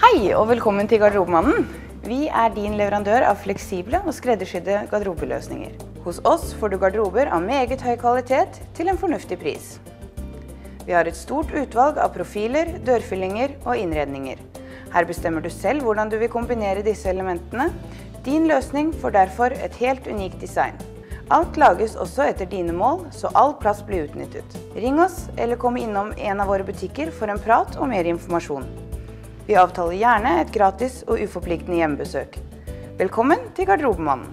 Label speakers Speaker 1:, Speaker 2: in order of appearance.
Speaker 1: Hei og velkommen til Garderobemannen. Vi er din leverandør av fleksible og skreddersydde garderobeløsninger. Hos oss får du garderober av meget høy kvalitet til en fornuftig pris. Vi har et stort utvalg av profiler, dørfyllinger og innredninger. Her bestemmer du selv hvordan du vil kombinere disse elementene. Din løsning får derfor et helt unikt design. Alt lages også etter dine mål, så all plass blir utnyttet. Ring oss eller kom innom en av våre butikker for en prat og mer informasjon. Vi avtaler gjerne et gratis og uforpliktende hjemmebesøk. Velkommen til Garderobemannen.